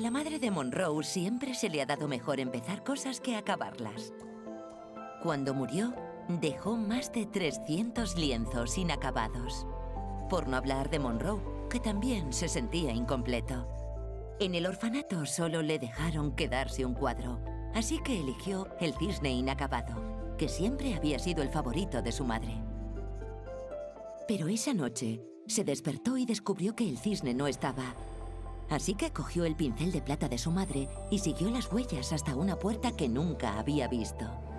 la madre de Monroe siempre se le ha dado mejor empezar cosas que acabarlas. Cuando murió, dejó más de 300 lienzos inacabados. Por no hablar de Monroe, que también se sentía incompleto. En el orfanato solo le dejaron quedarse un cuadro, así que eligió el cisne inacabado, que siempre había sido el favorito de su madre. Pero esa noche se despertó y descubrió que el cisne no estaba. Así que cogió el pincel de plata de su madre y siguió las huellas hasta una puerta que nunca había visto.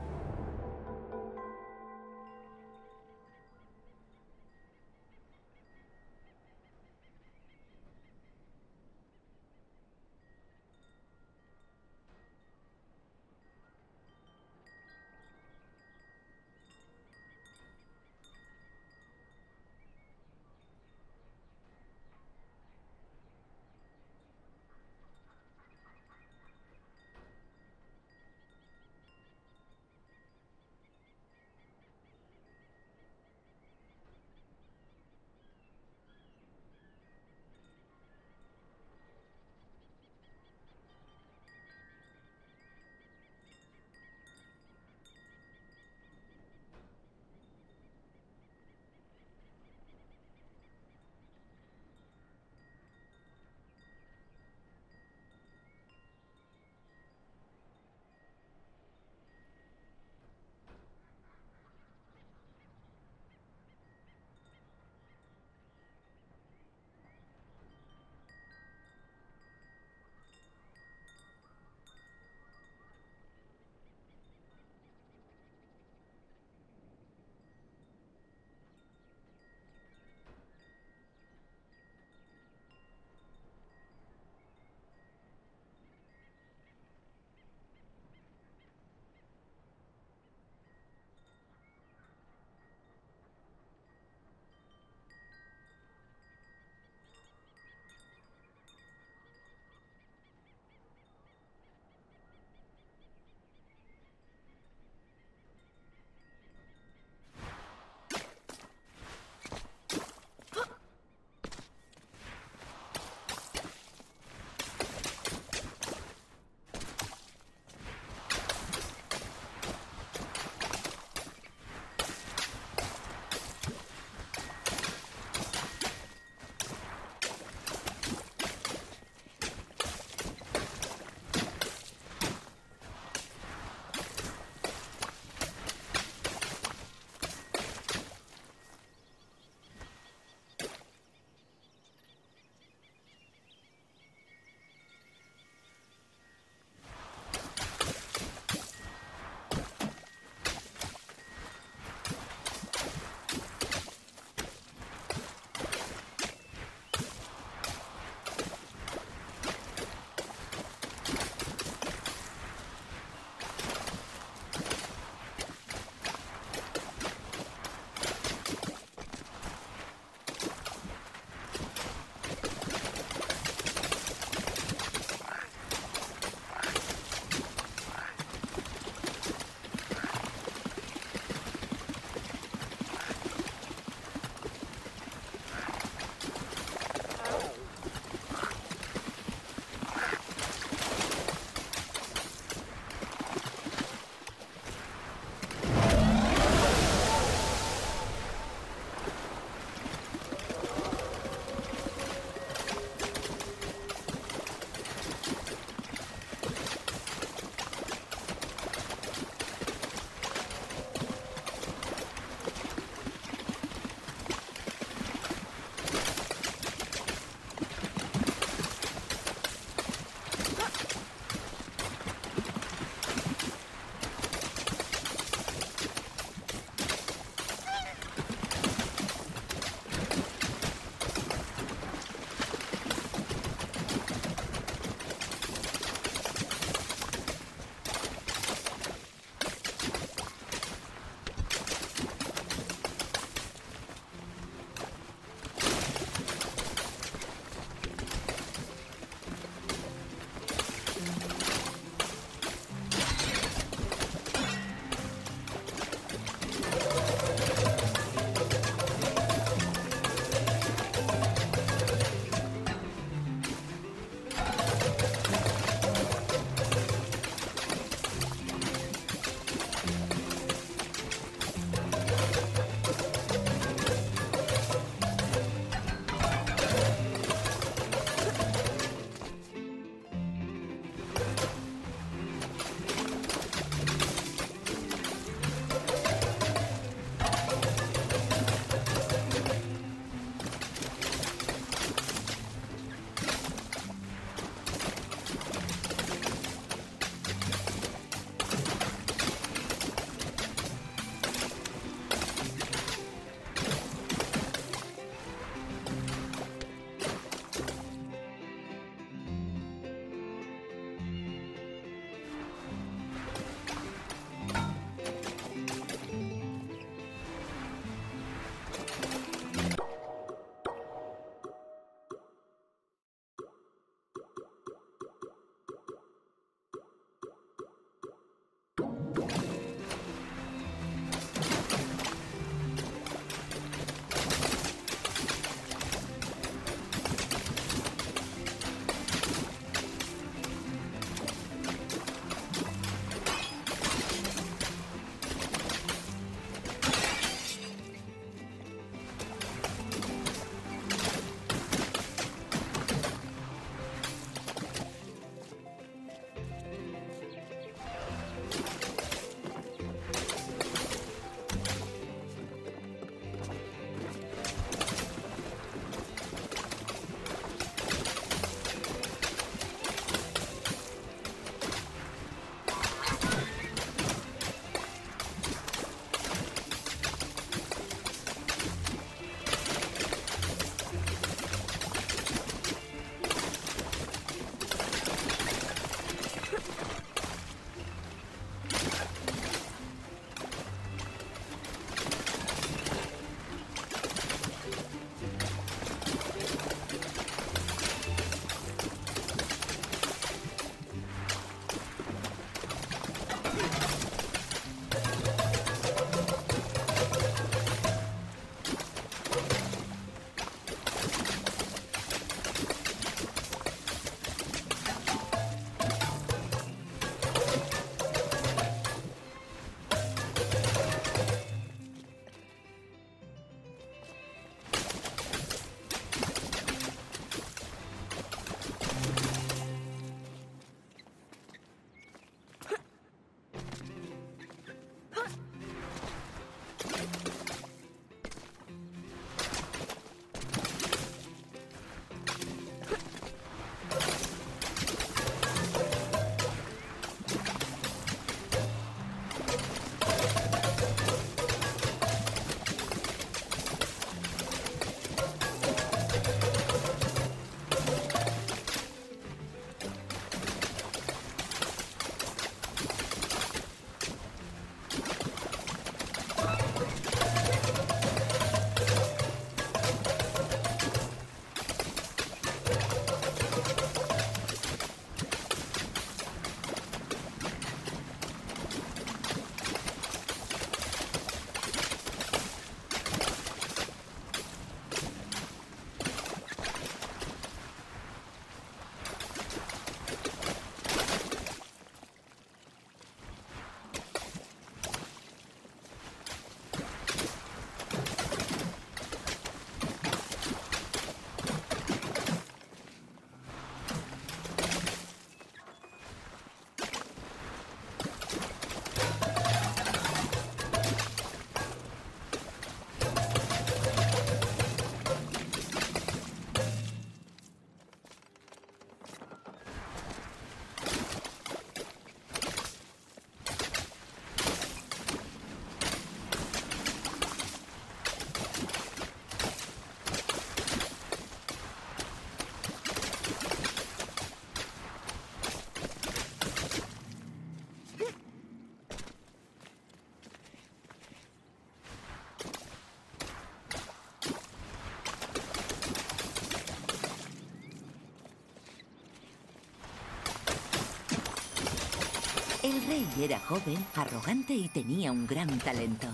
Era joven, arrogante y tenía un gran talento.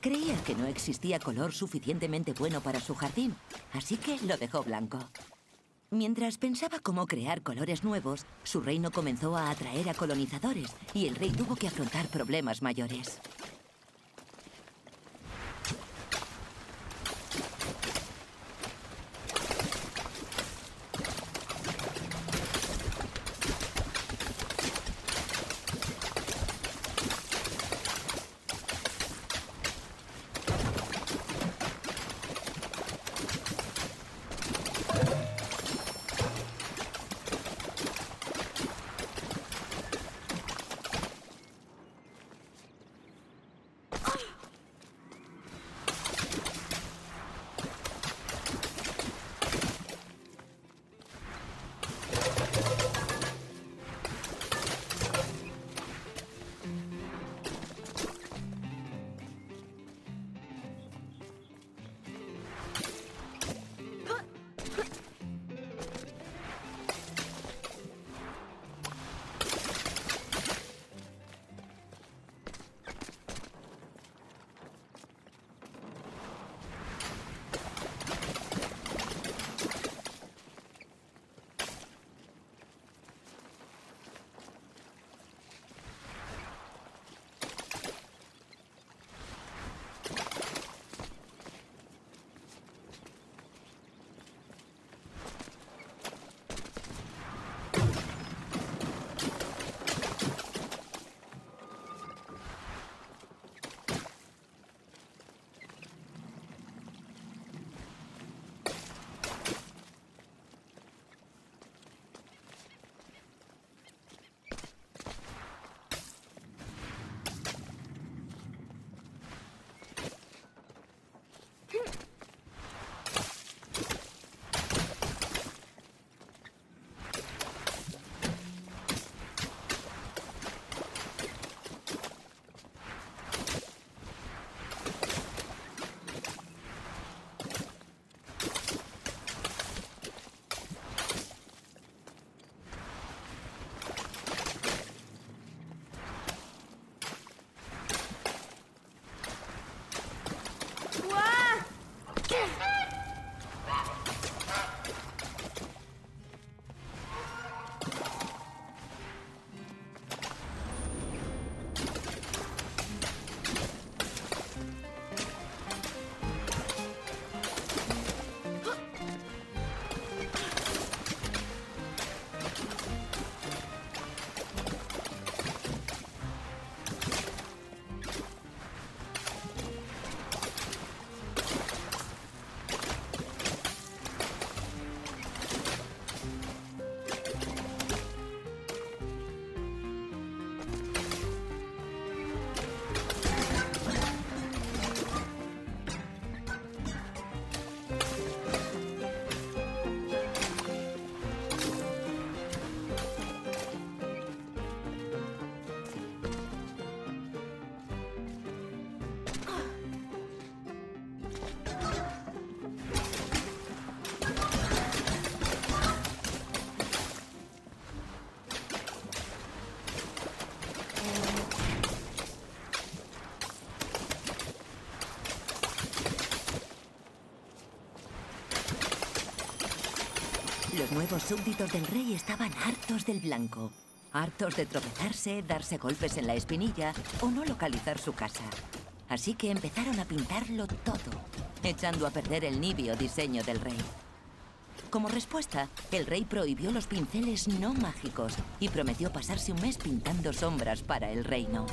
Creía que no existía color suficientemente bueno para su jardín, así que lo dejó blanco. Mientras pensaba cómo crear colores nuevos, su reino comenzó a atraer a colonizadores y el rey tuvo que afrontar problemas mayores. Nuevos súbditos del rey estaban hartos del blanco. Hartos de tropezarse, darse golpes en la espinilla o no localizar su casa. Así que empezaron a pintarlo todo, echando a perder el nibio diseño del rey. Como respuesta, el rey prohibió los pinceles no mágicos y prometió pasarse un mes pintando sombras para el reino.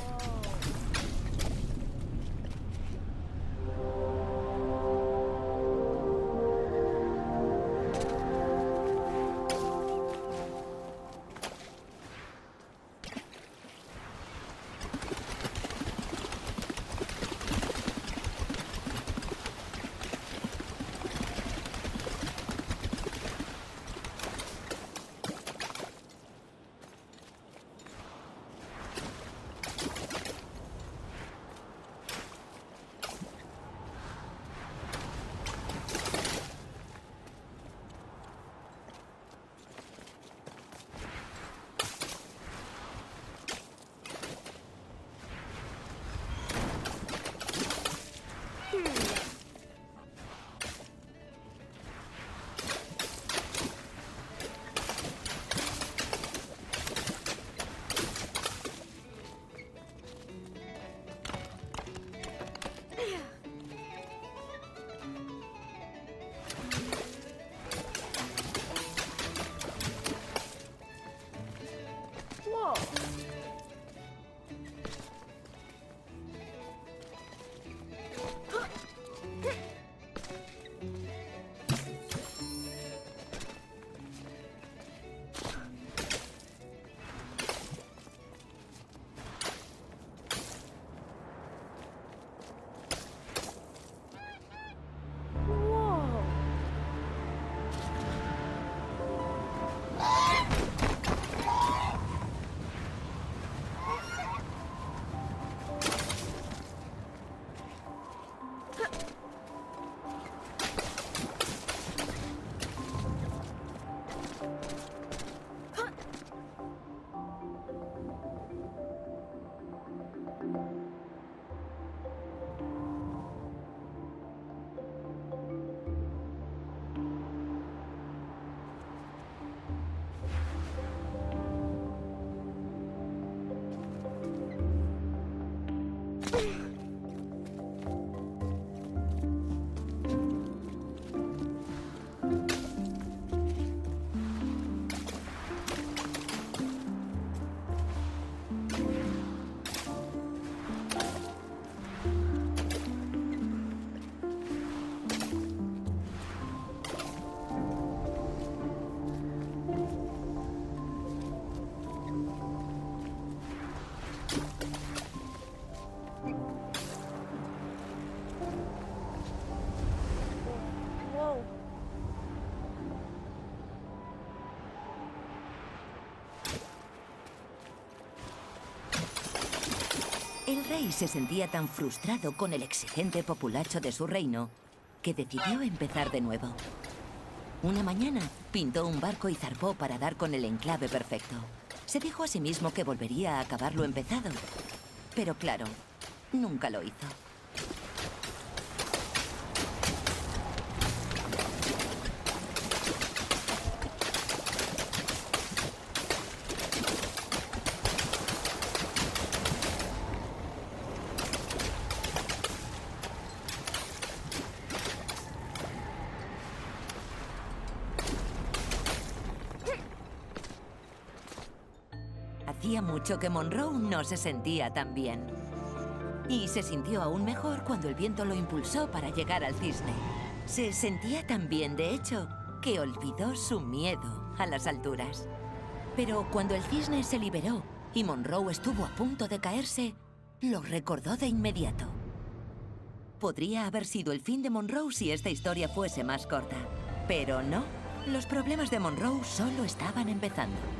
Rey se sentía tan frustrado con el exigente populacho de su reino que decidió empezar de nuevo. Una mañana pintó un barco y zarpó para dar con el enclave perfecto. Se dijo a sí mismo que volvería a acabar lo empezado. Pero claro, nunca lo hizo. Mucho que Monroe no se sentía tan bien. Y se sintió aún mejor cuando el viento lo impulsó para llegar al cisne. Se sentía tan bien, de hecho, que olvidó su miedo a las alturas. Pero cuando el cisne se liberó y Monroe estuvo a punto de caerse, lo recordó de inmediato. Podría haber sido el fin de Monroe si esta historia fuese más corta. Pero no, los problemas de Monroe solo estaban empezando.